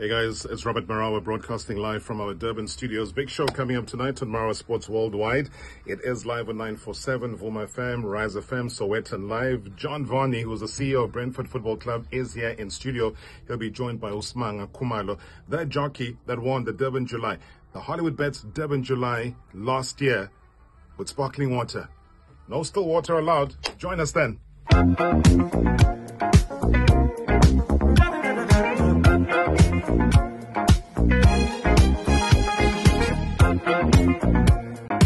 Hey guys, it's Robert Marawa broadcasting live from our Durban studios. Big show coming up tonight on Marawa Sports Worldwide. It is live on 947, Vuma FM, Rise FM, Sowetan Live. Jon Varney, who's the CEO of Brentford Football Club, is here in studio. He'll be joined by S'manga Khumalo, that jockey that won the Durban July. The Hollywoodbets Durban July last year with sparkling water. No still water allowed. Join us then. Thank you.